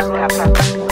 Tap.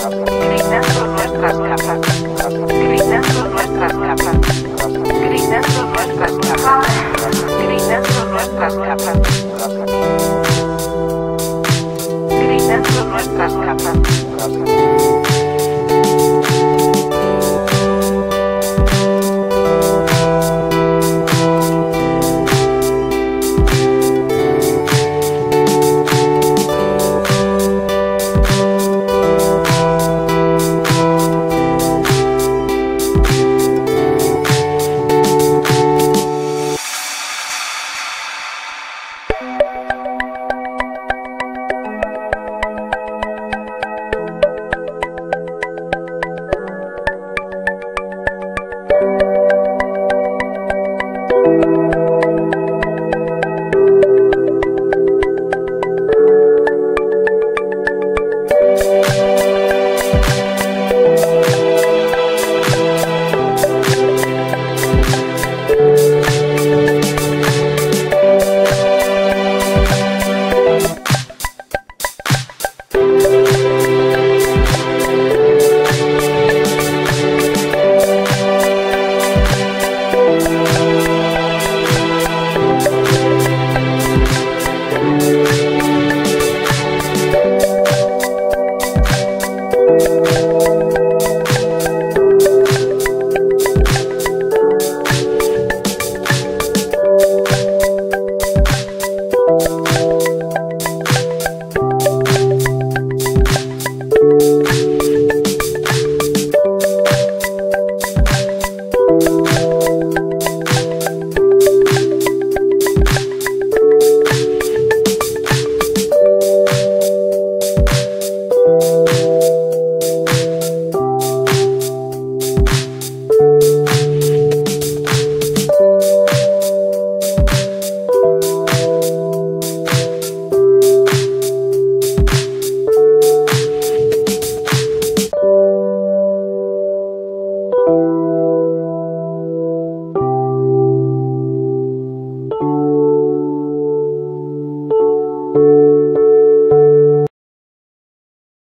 Música